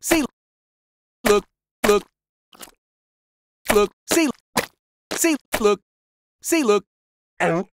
see, look, look, look, see, see, look, see, look, and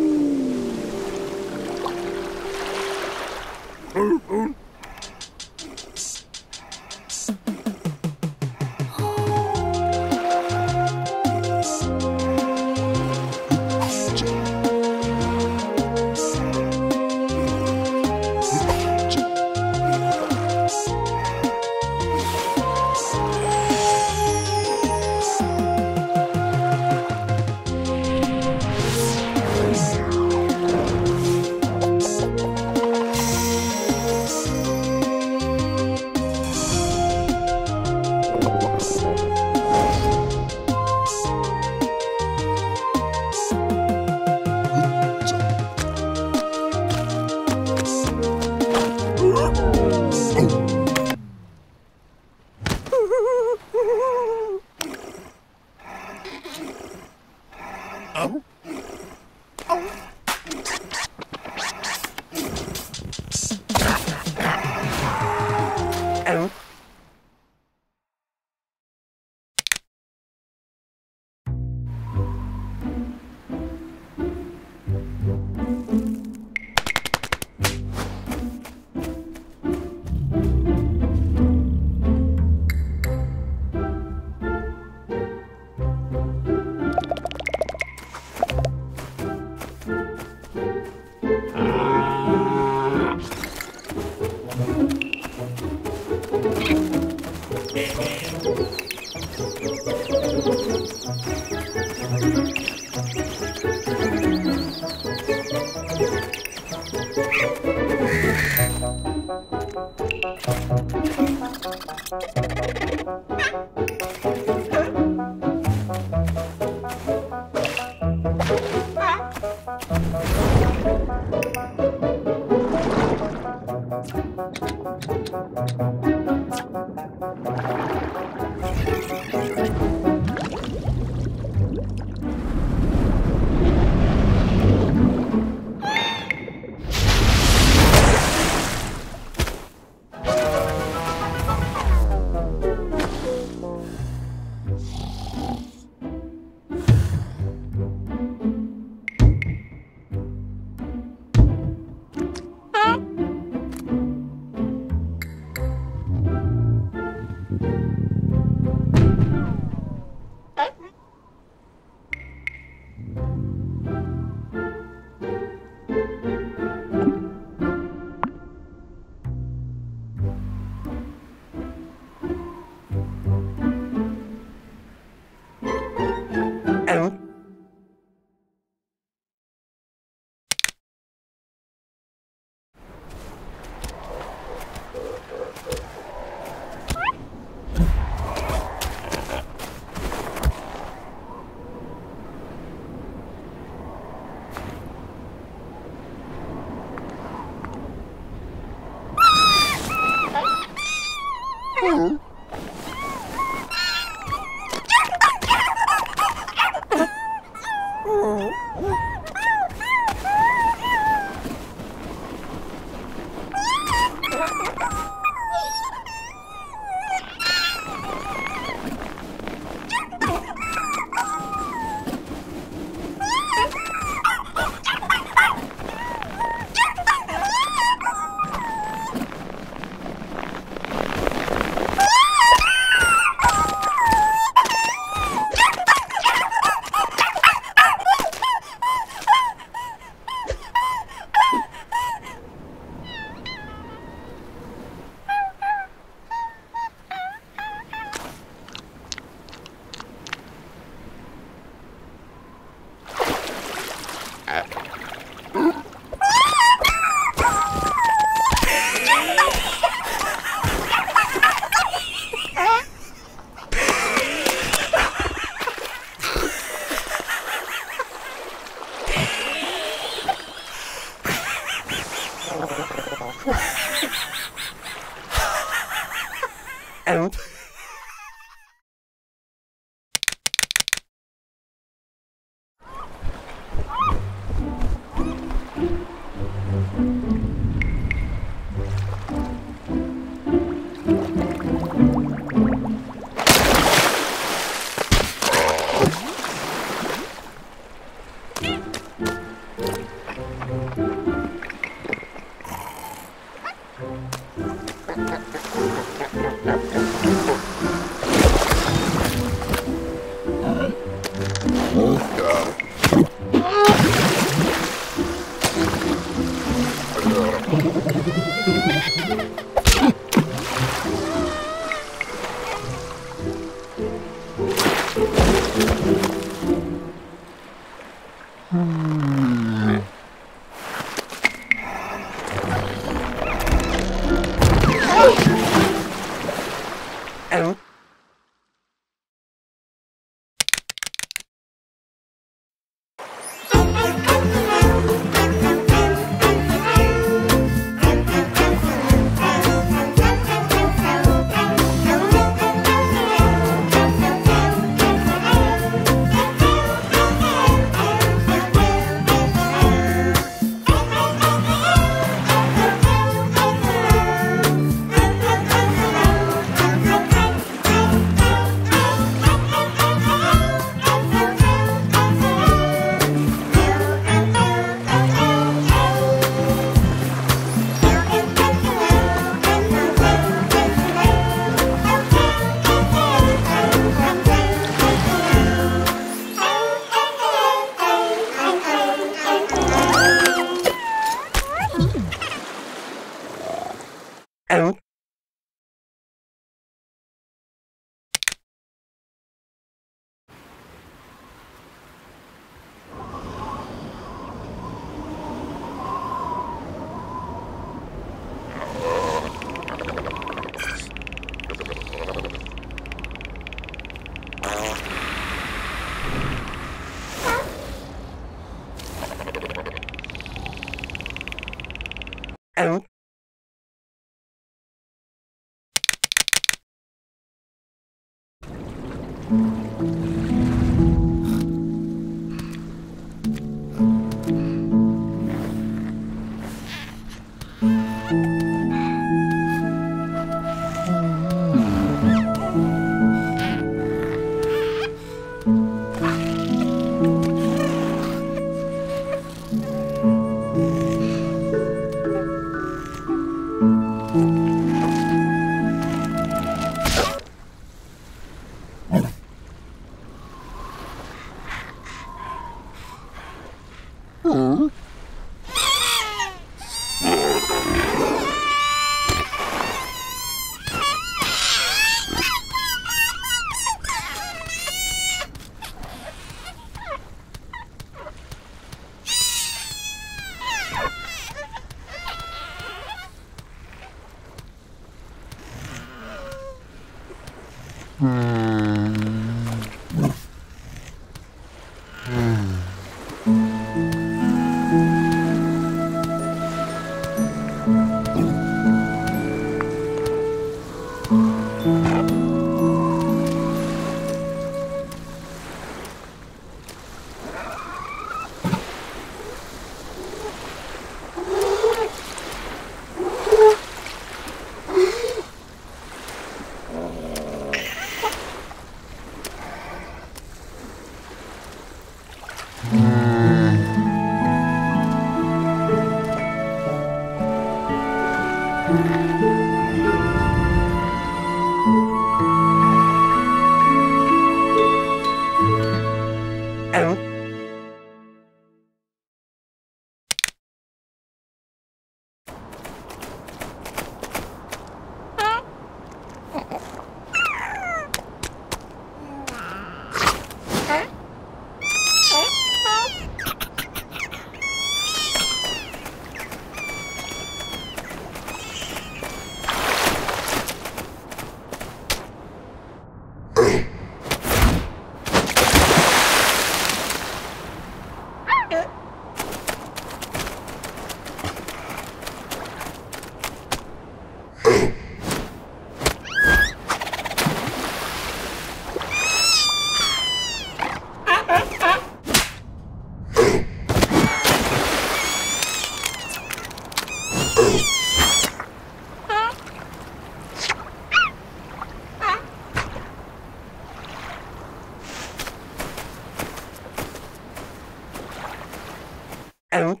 out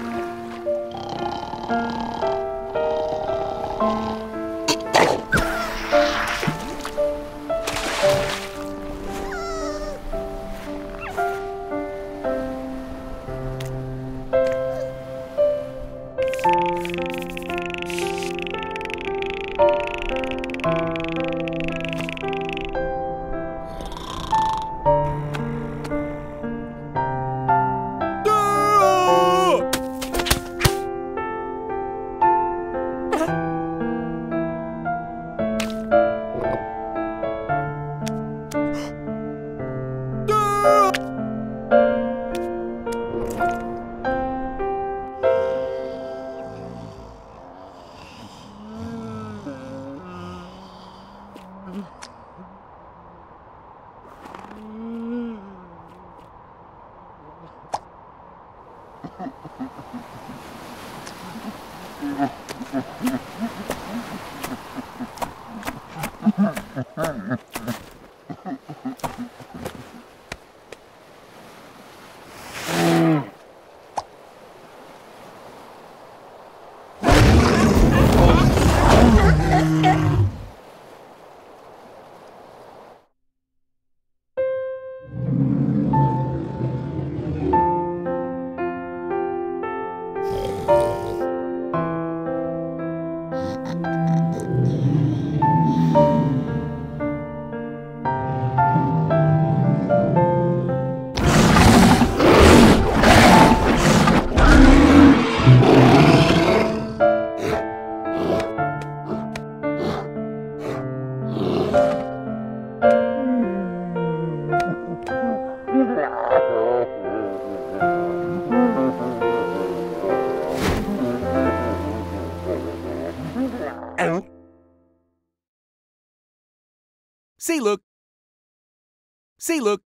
See, look.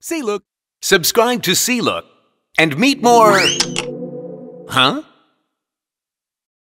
See, look. Subscribe to SEALOOK and meet more. Huh?